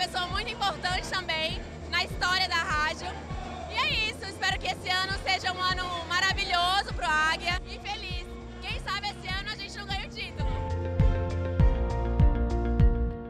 pessoa muito importante também.